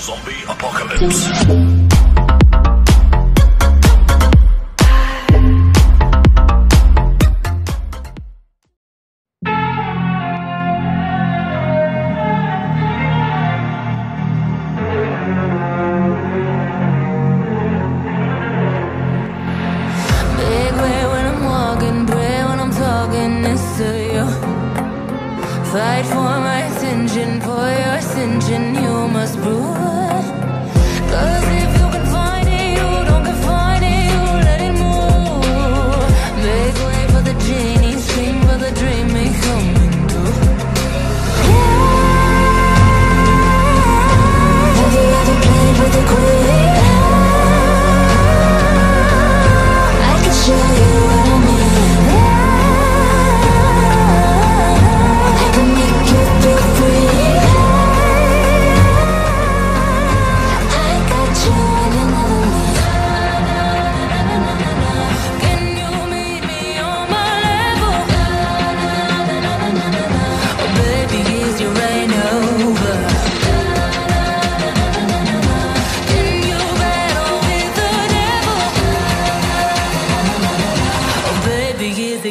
Zombie Apocalypse. Big way when your ascension,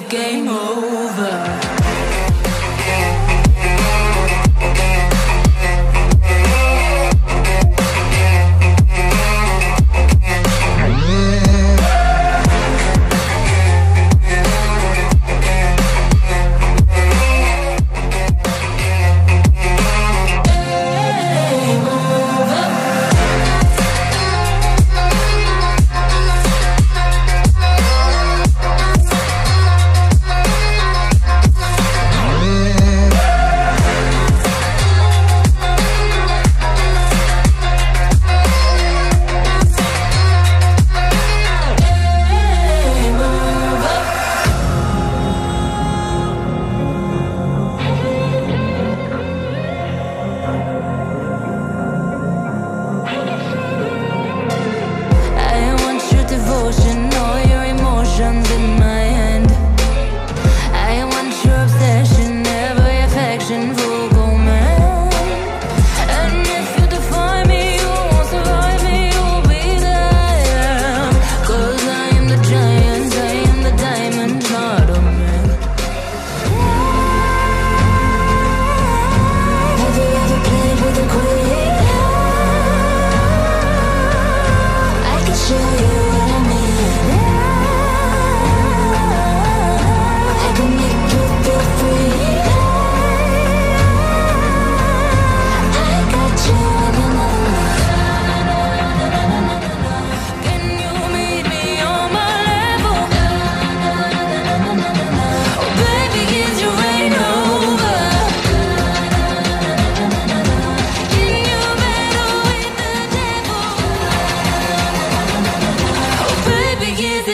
game over.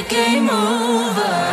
game over.